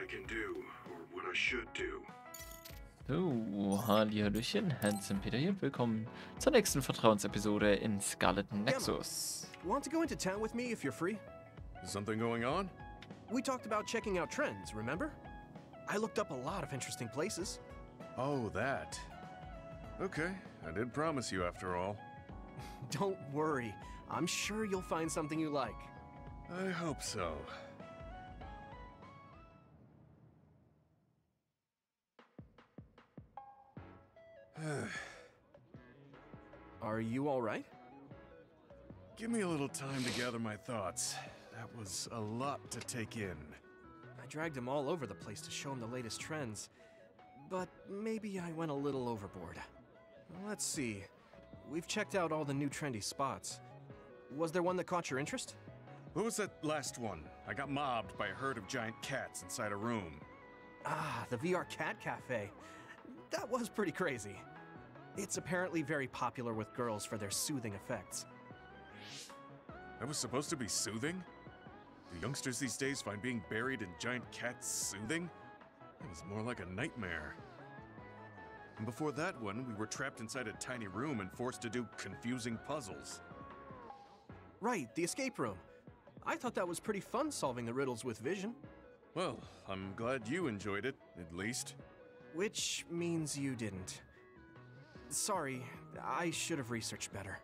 I can do, or what I should do. So, Hallihallöchen, Hans und Peter hier. Willkommen zur nächsten Vertrauensepisode in Scarlet Nexus. Want to go into town with me if you're free? Is something going on? We talked about checking out trends, remember? I looked up a lot of interesting places. Oh, that. Okay, I did promise you after all. Don't worry, I'm sure you'll find something you like. I hope so. Are you alright? Give me a little time to gather my thoughts. That was a lot to take in. I dragged him all over the place to show him the latest trends, but maybe I went a little overboard. Let's see. We've checked out all the new trendy spots. Was there one that caught your interest? What was that last one? I got mobbed by a herd of giant cats inside a room. Ah, the VR Cat Cafe. That was pretty crazy. It's apparently very popular with girls for their soothing effects. That was supposed to be soothing? Do youngsters these days find being buried in giant cats soothing? It was more like a nightmare. And before that one, we were trapped inside a tiny room and forced to do confusing puzzles. Right, the escape room. I thought that was pretty fun solving the riddles with vision. Well, I'm glad you enjoyed it, at least. Which means you didn't. Sorry, I should have researched better.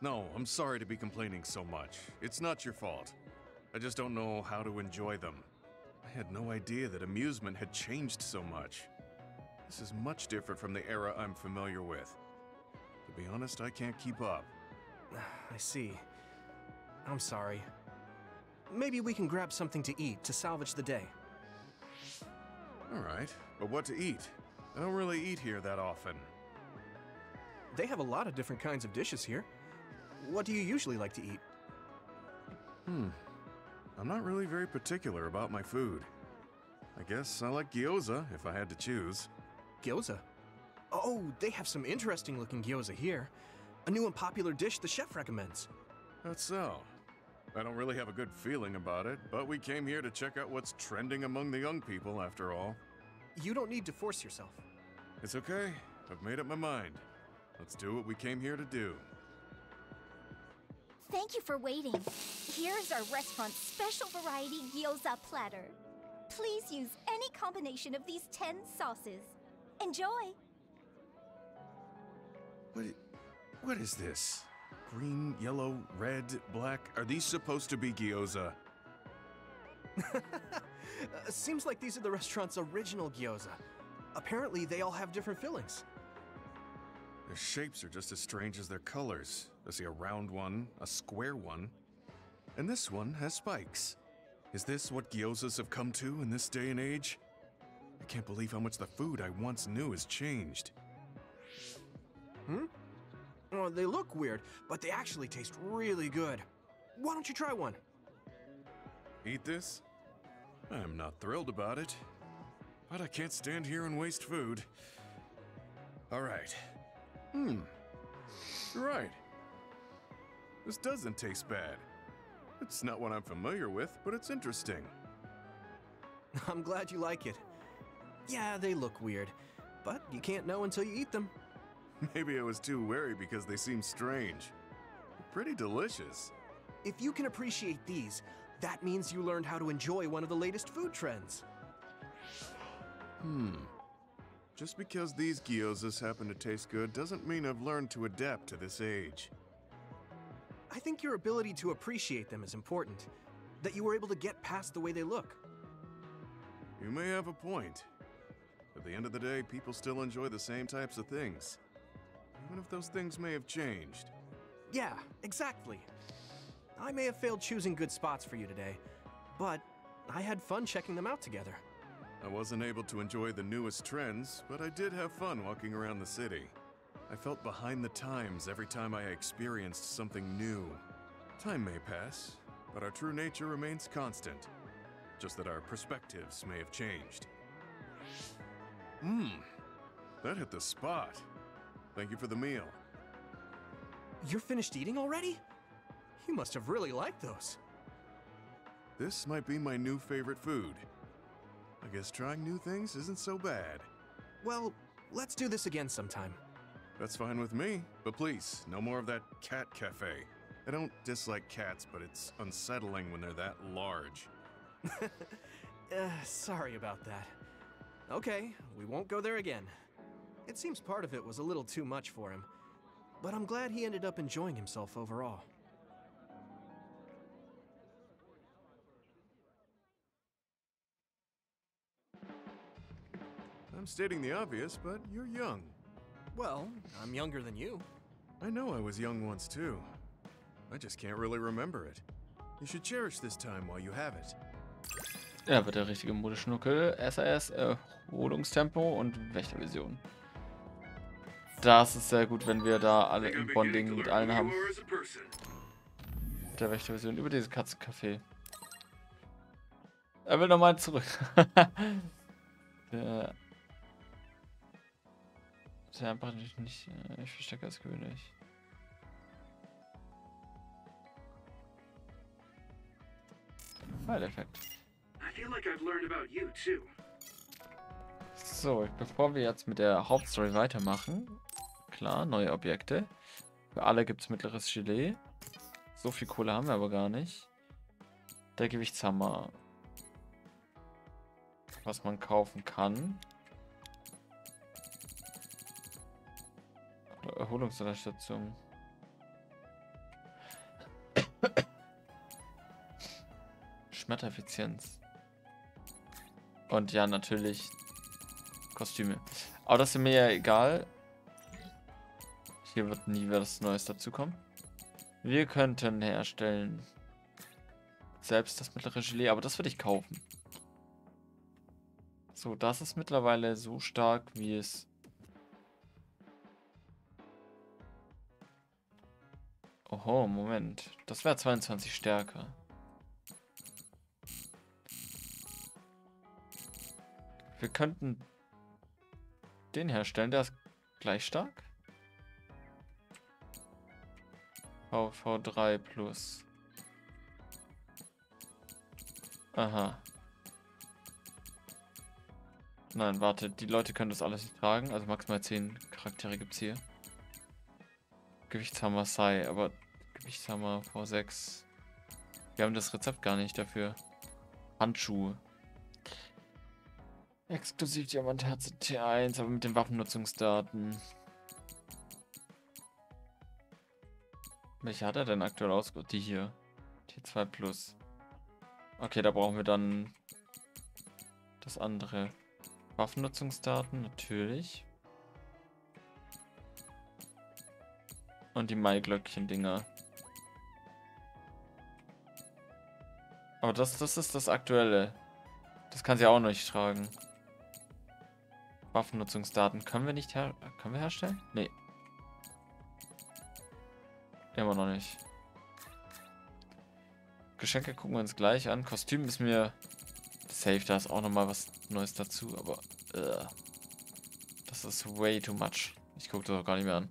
No, I'm sorry to be complaining so much. It's not your fault. I just don't know how to enjoy them. I had no idea that amusement had changed so much. This is much different from the era I'm familiar with. To be honest, I can't keep up. I see. I'm sorry. Maybe we can grab something to eat to salvage the day. Alright, but what to eat? I don't really eat here that often. They have a lot of different kinds of dishes here. What do you usually like to eat? Hmm. I'm not really very particular about my food. I guess I like gyoza if I had to choose. Gyoza. Oh, they have some interesting looking gyoza here. A new and popular dish the chef recommends. That's so. I don't really have a good feeling about it, but we came here to check out what's trending among the young people after all. You don't need to force yourself. It's okay. I've made up my mind. Let's do what we came here to do. Thank you for waiting. Here's our restaurant's special variety gyoza platter. Please use any combination of these 10 sauces. Enjoy! What? What is this? Green, yellow, red, black. Are these supposed to be gyoza? Uh, seems like these are the restaurant's original gyoza. Apparently, they all have different fillings. Their shapes are just as strange as their colors. I see a round one, a square one, and this one has spikes. Is this what gyozas have come to in this day and age? I can't believe how much the food I once knew has changed. Hmm? Well, they look weird, but they actually taste really good. Why don't you try one? Eat this? I'm not thrilled about it, but I can't stand here and waste food. All right. Hmm. You're right. This doesn't taste bad. It's not what I'm familiar with, but it's interesting. I'm glad you like it. Yeah, they look weird, but you can't know until you eat them. Maybe I was too wary because they seem strange. Pretty delicious. If you can appreciate these, that means you learned how to enjoy one of the latest food trends. Hmm. Just because these gyozas happen to taste good doesn't mean I've learned to adapt to this age. I think your ability to appreciate them is important. That you were able to get past the way they look. You may have a point. At the end of the day, people still enjoy the same types of things. Even if those things may have changed. Yeah, exactly. I may have failed choosing good spots for you today, but I had fun checking them out together. I wasn't able to enjoy the newest trends, but I did have fun walking around the city. I felt behind the times every time I experienced something new. Time may pass, but our true nature remains constant. Just that our perspectives may have changed. Mmm, that hit the spot. Thank you for the meal. You're finished eating already? You must have really liked those. This might be my new favorite food. I guess trying new things isn't so bad. Well, let's do this again sometime. That's fine with me, but please, no more of that cat cafe. I don't dislike cats, but it's unsettling when they're that large. Uh, sorry about that. Okay, we won't go there again. It seems part of it was a little too much for him, but I'm glad he ended up enjoying himself overall. I'm stating the obvious, but you're young. Well, I'm younger than you. I know I was young once too. I just can't really remember it. You should cherish this time while you have it. Er wird der richtige Modeschnuckel. SAS, Erholungstempo und Wächtervision. Das ist sehr gut, wenn wir da alle I'm Bonding mit allen haben. Der Wächtervision über dieses Katzencafé. Er will nochmal zurück. der. Der einfach nicht, nicht äh, ich verstecke als about you too. So, bevor wir jetzt mit der Hauptstory weitermachen, klar, neue Objekte. Für alle gibt es mittleres Gelee. So viel Kohle haben wir aber gar nicht. Der Gewichtshammer. Was man kaufen kann. Oder Erholungsunterstützung. Schmettereffizienz. Und ja, natürlich Kostüme. Aber das ist mir ja egal. Hier wird nie was Neues dazukommen. Wir könnten herstellen selbst das mittlere Gelee, aber das würde ich kaufen. So, das ist mittlerweile so stark, wie es... Oho, Moment. Das wäre 22 stärker. Wir könnten den herstellen, der ist gleich stark. VV3 plus. Aha. Nein, warte, die Leute können das alles nicht tragen. Also maximal 10 Charaktere gibt es hier. Gewichtshammer Sai, aber Gewichtshammer V6. Wir haben das Rezept gar nicht dafür. Handschuhe. Exklusiv Diamantherze T1, aber mit den Waffennutzungsdaten. Welche hat er denn aktuell ausgerüstet? Die hier. T2 Plus. Okay, da brauchen wir dann das andere. Waffennutzungsdaten, natürlich. Und die Maiglöckchen-Dinger. Aber das, das ist das aktuelle. Das kann sie auch nicht tragen. Waffennutzungsdaten können wir nicht her können wir herstellen? Nee. Immer noch nicht. Geschenke gucken wir uns gleich an. Kostüm ist mir safe, da ist auch noch mal was Neues dazu, aber äh, das ist way too much. Ich gucke das auch gar nicht mehr an.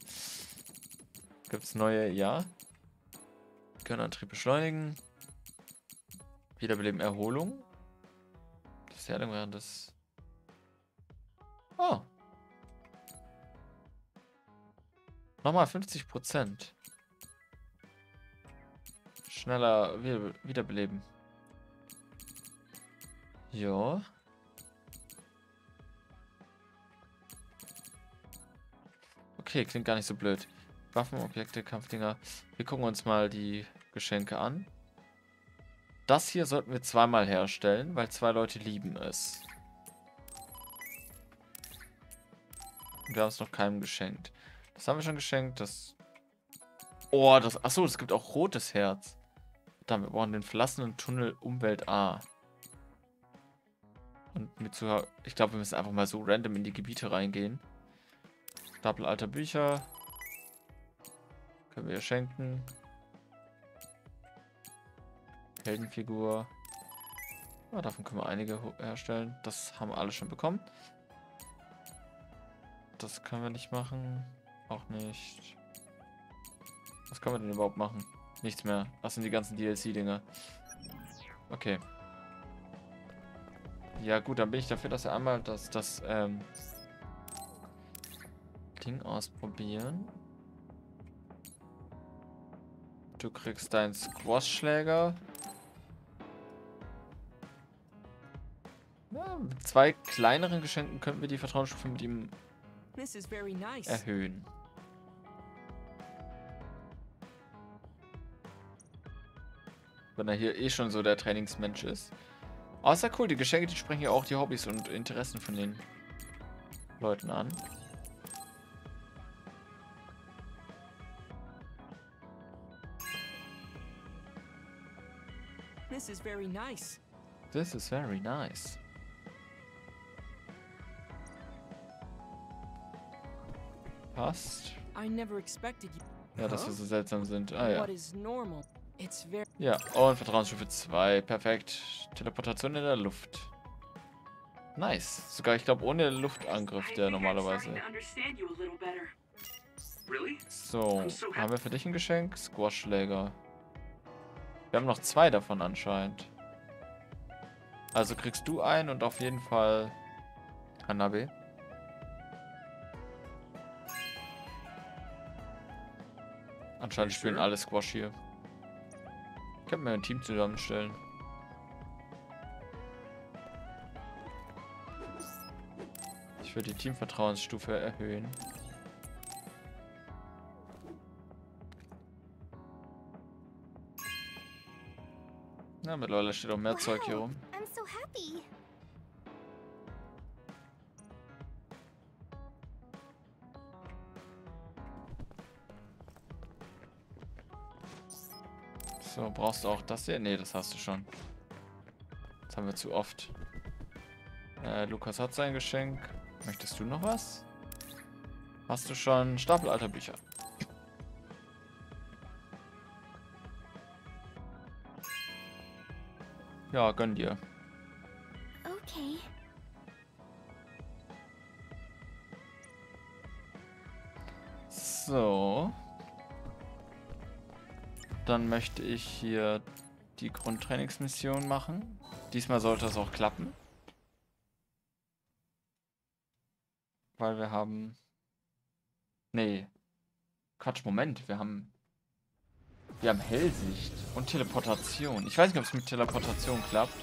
Gibt's neue? Ja. Gönnerantrieb beschleunigen. Wiederbeleben Erholung. Das Erdung während des. Oh. Nochmal 50 Prozent. Schneller wieder wiederbeleben. Ja. Okay, klingt gar nicht so blöd. Waffenobjekte, Kampfdinger. Wir gucken uns mal die Geschenke an. Das hier sollten wir zweimal herstellen, weil zwei Leute lieben es. Wir haben es noch keinem geschenkt. Das haben wir schon geschenkt. Das. Oh, das. Achso, es gibt auch rotes Herz. Dann wir brauchen den verlassenen Tunnel Umwelt A. Und mit so. Ich glaube, wir müssen einfach mal so random in die Gebiete reingehen. Stapel alter Bücher. Können wir ihr schenken. Heldenfigur. Ja, davon können wir einige herstellen. Das haben wir alle schon bekommen. Das können wir nicht machen. Auch nicht. Was können wir denn überhaupt machen? Nichts mehr. Das sind die ganzen DLC-Dinger. Okay. Ja gut, dann bin ich dafür, dass wir einmal das, das ähm, Ding ausprobieren. Du kriegst deinen Squash-Schläger. Ja, mit zwei kleineren Geschenken könnten wir die Vertrauensstufe mit ihm erhöhen. Wenn er hier eh schon so der Trainingsmensch ist. Außer cool, die Geschenke, die sprechen ja auch die Hobbys und Interessen von den Leuten an. This is very nice. This is very nice. Passt. Ja, dass wir so seltsam sind. Ah ja. Ja, und Vertrauensstufe 2. Perfekt. Teleportation in der Luft. Nice. Sogar, ich glaube, ohne Luftangriff, der normalerweise. So, haben wir für dich ein Geschenk? Squashschläger. Wir haben noch zwei davon anscheinend. Also kriegst du einen und auf jeden Fall Hanabe. Anscheinend spielen alle Squash hier. Ich könnte mir ein Team zusammenstellen. Ich würde die Teamvertrauensstufe erhöhen. Na, mittlerweile steht auch mehr Zeug hier rum. So, brauchst du auch das hier? Nee, das hast du schon. Das haben wir zu oft. Äh, Lukas hat sein Geschenk. Möchtest du noch was? Hast du schon Stapel alter Bücher? Ja, gönn dir. Okay. So. Dann möchte ich hier die Grundtrainingsmission machen. Diesmal sollte es auch klappen. Weil wir haben... Nee. Quatsch, Moment. Wir haben... Wir haben Hellsicht und Teleportation. Ich weiß nicht, ob es mit Teleportation klappt.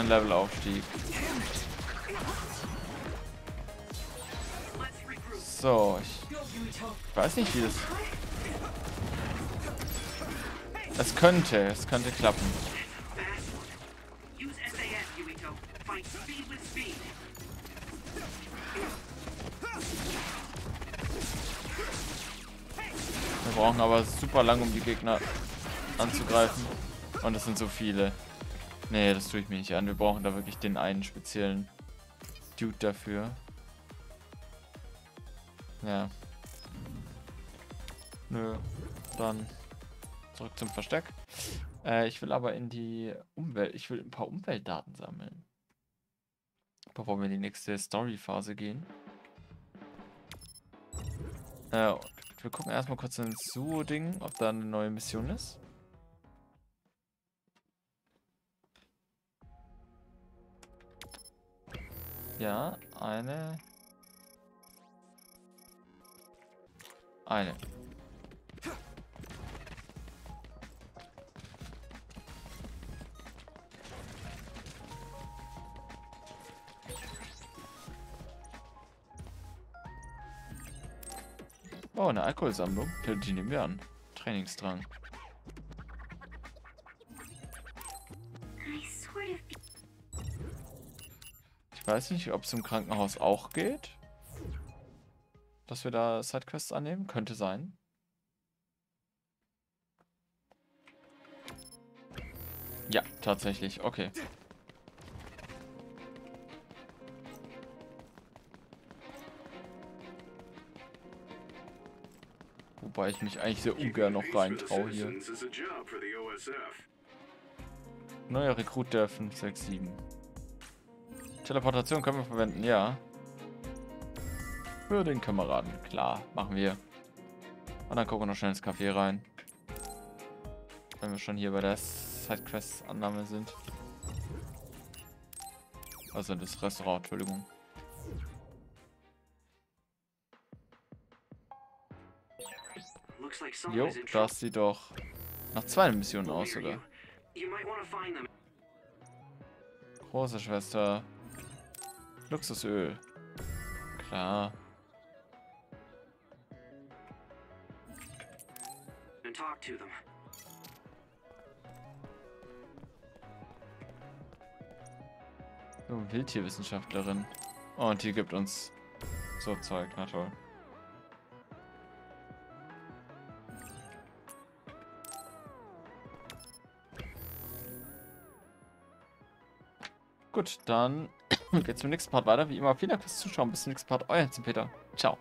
Einen Levelaufstieg. So, ich weiß nicht, wie das... Es könnte, es könnte klappen. Wir brauchen aber super lang, um die Gegner anzugreifen. Und es sind so viele. Nee, das tue ich mir nicht an. Wir brauchen da wirklich den einen speziellen Dude dafür. Ja. Nö. Dann zurück zum Versteck. Äh, ich will aber in die Umwelt. Ich will ein paar Umweltdaten sammeln. Bevor wir in die nächste Story-Phase gehen. Äh, wir gucken erstmal kurz ins Suo-Ding, ob da eine neue Mission ist. Ja, eine. Eine. Oh, eine Alkoholsammlung. Die nehmen wir an. Trainingsdrang. weiß nicht, ob es im Krankenhaus auch geht. Dass wir da Sidequests annehmen. Könnte sein. Ja, tatsächlich. Okay. Wobei ich mich eigentlich sehr ungern noch reintraue hier. Neuer Rekrut der 567. Teleportation können wir verwenden, ja. Für den Kameraden, klar, machen wir. Und dann gucken wir noch schnell ins Café rein. Wenn wir schon hier bei der Sidequest-Annahme sind. Also das Restaurant, Entschuldigung. Jo, das sieht doch nach zwei Missionen aus, oder? Große Schwester. Luxusöl. Klar. So, Wildtierwissenschaftlerin. Oh, und die gibt uns so Zeug. Na toll. Gut, dann geht's zum nächsten Part weiter. Wie immer, vielen Dank fürs Zuschauen. Bis zum nächsten Part. Euer Peter. Ciao.